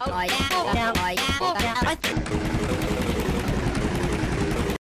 rồi rồi rồi